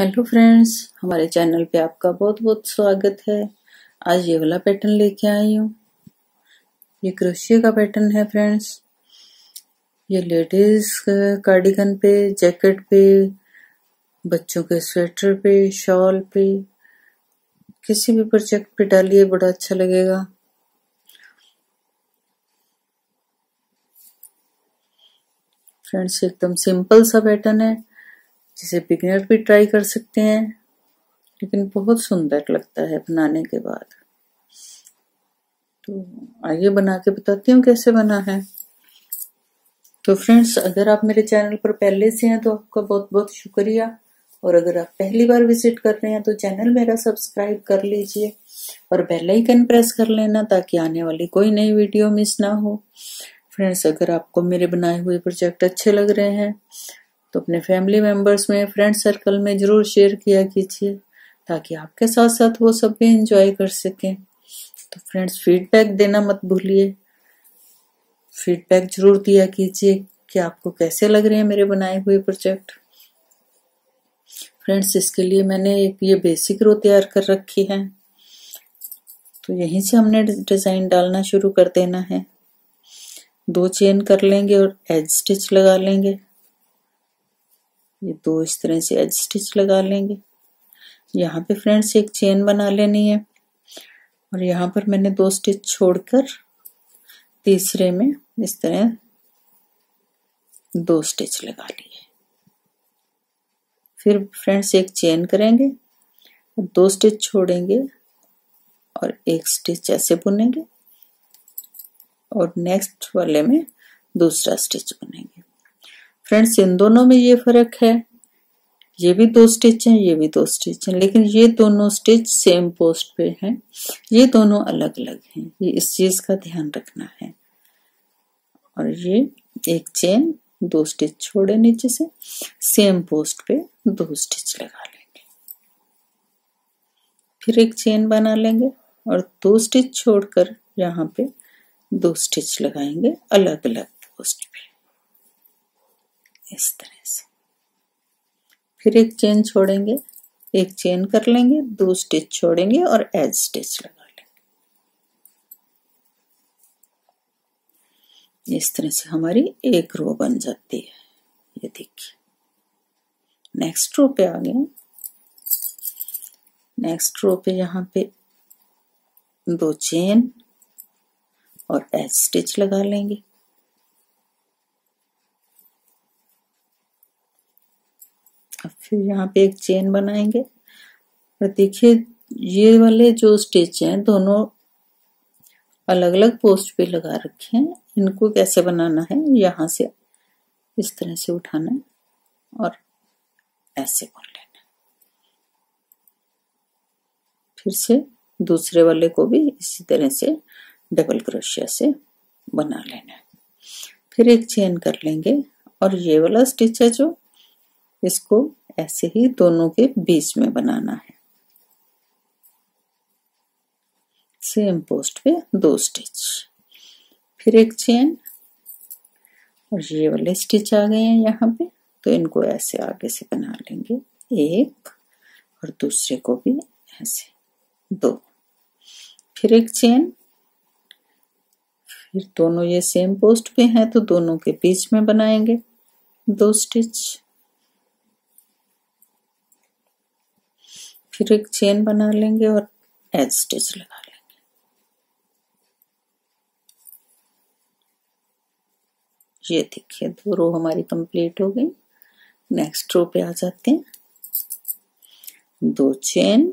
Hello friends हमारे channel पे आपका बहुत बहुत स्वागत है। आज ये वाला पैटर्न लेके आई हूँ। ये क्रोशिया का पैटर्न है फ्रेंड्स ये लेडीज़ कार्डिगन पे जैकेट पे, बच्चों के स्वेटर पे शॉल पे, किसी भी प्रोजेक्ट पे डालिए, बड़ा अच्छा लगेगा। फ्रेंड्स एकदम सिंपल सा पैटर्न है। जिसे बिगनर भी ट्राई कर सकते हैं, लेकिन बहुत सुंदर लगता है बनाने के बाद। तो आइए बना के बताती हूँ कैसे बना है। तो फ्रेंड्स अगर आप मेरे चैनल पर पहले से हैं तो आपका बहुत बहुत शुक्रिया। और अगर आप पहली बार विज़िट कर रहे हैं तो चैनल मेरा सब्सक्राइब कर लीजिए। और बेल आइकन प्रेस कर लेना ताकि आने वाली कोई नई वीडियो मिस ना हो। फ्रेंड्स अगर आपको मेरे बनाए हुए प्रोजेक्ट अच्छे लग रहे हैं तो अपने फैमिली मेंबर्स में फ्रेंड सर्कल में ज़रूर शेयर किया कीजिए, ताकि आपके साथ साथ वो सब भी इंजॉय कर सकें। तो फ्रेंड्स फीडबैक देना मत भूलिए। फीडबैक ज़रूर दिया कीजिए कि आपको कैसे लग रहे हैं मेरे बनाए हुए प्रोजेक्ट फ्रेंड्स इसके लिए मैंने एक ये बेसिक रो तैयार कर रखी है। तो यहीं से हमने डिज़ाइन डालना शुरू कर देना है। दो चेन कर लेंगे और एज स्टिच लगा लेंगे। ये दो इस तरह से एज स्टिच लगा लेंगे। यहाँ पे फ्रेंड्स एक चेन बना लेनी है। और यहाँ पर मैंने दो स्टिच छोड़कर तीसरे में इस तरह दो स्टिच लगा लिए फिर फ्रेंड्स एक चेन करेंगे और दो स्टिच छोड़ेंगे और एक स्टिच ऐसे बुनेंगे और नेक्स्ट वाले में दूसरा स्टिच बुनेंगे। फ्रेंड्स इन दोनों में ये फ़र्क है। ये भी दो स्टिच हैं, ये भी दो स्टिच हैं, लेकिन ये दोनों स्टिच सेम पोस्ट पे हैं। ये दोनों अलग अलग हैं। ये इस चीज़ का ध्यान रखना है। और ये एक चेन दो स्टिच छोड़े नीचे से सेम पोस्ट पे दो स्टिच लगा लेंगे। फिर एक चेन बना लेंगे और दो स्टिच छोड़कर यहाँ पे दो स्टिच लगाएँगे अलग अलग पोस्ट पे। इस तरह से। फिर एक चेन छोड़ेंगे, एक चेन कर लेंगे, दो स्टिच छोड़ेंगे और एज स्टिच लगा लेंगे। इस तरह से हमारी एक रो बन जाती है। ये देखिए। नेक्स्ट रो पे आ गए नेक्स्ट रो पे यहाँ पे दो चेन और एज स्टिच लगा लेंगे। फिर यहाँ पे एक चेन बनाएँगे। और देखिए, ये वाले जो स्टिच हैं, दोनों अलग अलग पोस्ट पे लगा रखे हैं। इनको कैसे बनाना है, यहाँ से इस तरह से उठाना है और ऐसे बुन लेना फिर से दूसरे वाले को भी इसी तरह से डबल क्रोशिया से बना लेना है। फिर एक चेन कर लेंगे और ये वाला स्टिच है जो, इसको ऐसे ही दोनों के बीच में बनाना है। सेम पोस्ट पे दो स्टिच फिर एक चेन और ये वाले स्टिच आ गए हैं यहाँ पे। तो इनको ऐसे आगे से बना लेंगे। एक और दूसरे को भी ऐसे। दो। फिर एक चेन फिर दोनों ये सेम पोस्ट पे हैं तो दोनों के बीच में बनाएँगे। दो स्टिच फिर एक चेन बना लेंगे और एज स्टिच लगा लेंगे। ये देखिए, दो रो हमारी कंप्लीट हो गई। नेक्स्ट रो पे आ जाते हैं। दो चेन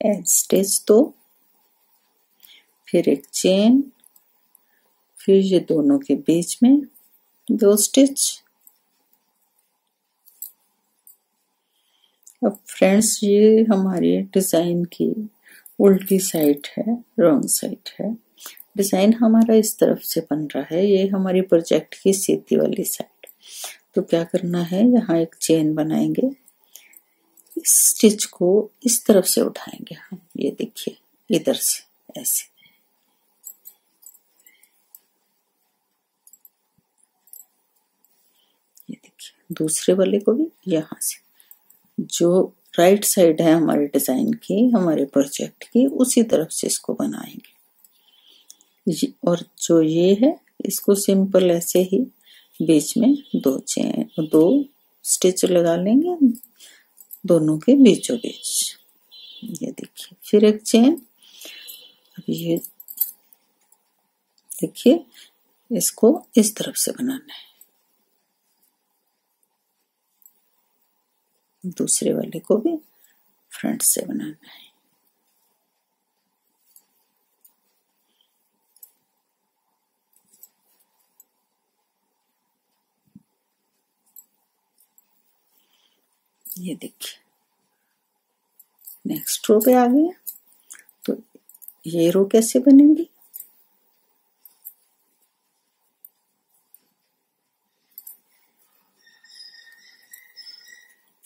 एज स्टिच दो, फिर एक चेन फिर ये दोनों के बीच में दो स्टिच अब फ्रेंड्स ये हमारी डिज़ाइन की उल्टी साइड है रॉन्ग साइड है। डिज़ाइन हमारा इस तरफ़ से बन रहा है, ये हमारी प्रोजेक्ट की सीधी वाली साइड तो क्या करना है, यहाँ एक चेन बनाएँगे। इस स्टिच को इस तरफ़ से उठाएँगे हम, ये देखिए, इधर से, ऐसे। ये देखिए, दूसरे वाले को भी यहाँ से। जो राइट साइड है हमारे डिज़ाइन की, हमारे प्रोजेक्ट की, उसी तरफ़ से इसको बनाएँगे। और जो ये है, इसको सिंपल ऐसे ही बीच में दो चेन दो स्टिच लगा लेंगे, दोनों के बीचों बीच। ये देखिए, फिर एक चेन अब ये देखिए, इसको इस तरफ़ से बनाना है। दूसरे वाले को भी फ्रंट से बनाना है। ये देखिए। नेक्स्ट रो पे आ गया तो ये रो कैसे बनेंगी?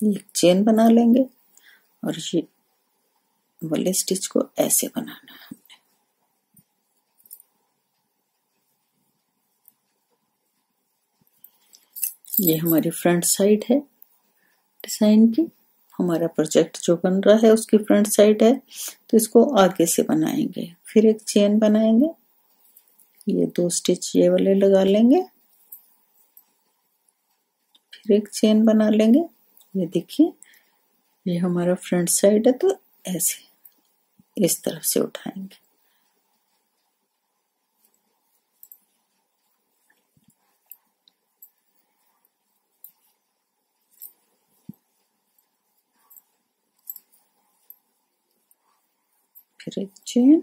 एक चेन बना लेंगे और ये वाले स्टिच को ऐसे बनाना है हमने। ये हमारी फ्रंट साइड है डिज़ाइन की। हमारा प्रोजेक्ट जो बन रहा है उसकी फ्रंट साइड है तो इसको आगे से बनाएँगे। फिर एक चेन बनाएँगे। ये दो स्टिच ये वाले लगा लेंगे। फिर एक चेन बना लेंगे। ये देखिए, ये हमारा फ्रंट साइड है तो ऐसे इस तरफ़ से उठाएँगे। फिर एक चेन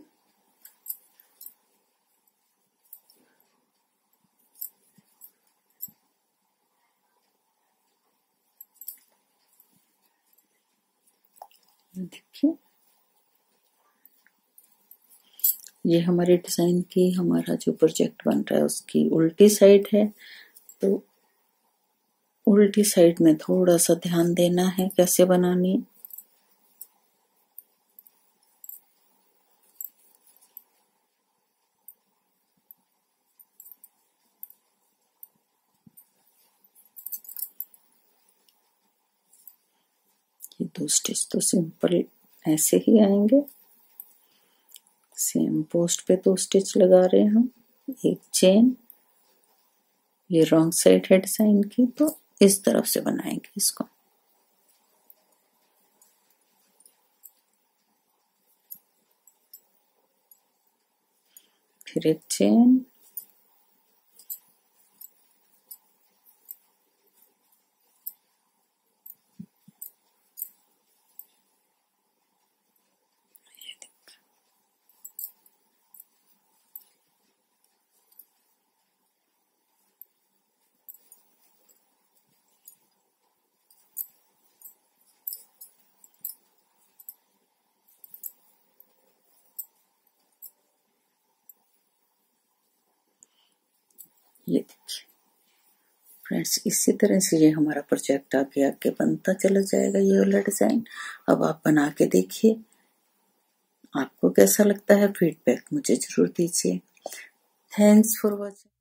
देखिए। ये हमारे डिज़ाइन की, हमारा जो प्रोजेक्ट बन रहा है, उसकी उल्टी साइड है। तो उल्टी साइड में थोड़ा सा ध्यान देना है, कैसे बनानी ये दो स्टिच तो सिंपल, ऐसे ही आएँगे। सेम पोस्ट पे दो स्टिच लगा रहे हैं हम, एक चेन, ये रॉन्ग साइड है डिज़ाइन की तो इस तरफ़ से बनाएँगे इसको। फिर एक चेन ये देखिए। फ्रेंड्स इसी तरह से ये हमारा प्रोजेक्ट आगे आगे बनता चला जाएगा ये वाला डिज़ाइन अब आप बना के देखिए। आपको कैसा लगता है? फीडबैक मुझे ज़रूर दीजिए। Thanks for watching